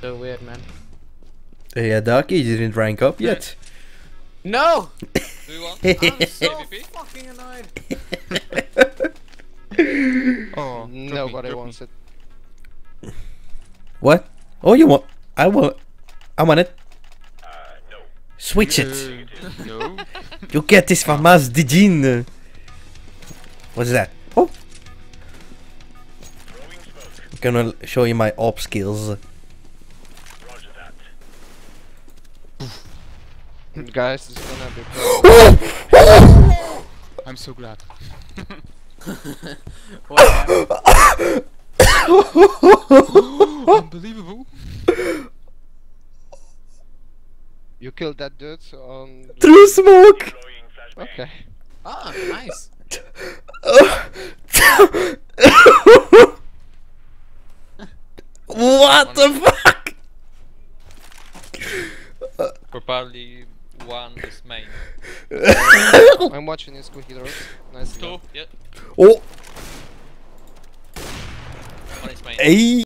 So weird, man. Yeah, Ducky, you didn't rank up yet. No! Do you want? I'm so fucking annoyed. Oh, Nobody wants it. what? Oh, you want? I want. I want it. Switch it. Uh, no. You get this from us, Dijin. What's that? Oh. I'm gonna show you my op skills. Guys, it's gonna be pro. I'm so glad. Unbelievable. You killed that dude on... Through smoke. Okay. Ah, nice. what the fuck? Probably one is main. I'm watching his Cookie Heroes. Nice. Two, yeah. Oh, One is main. hey.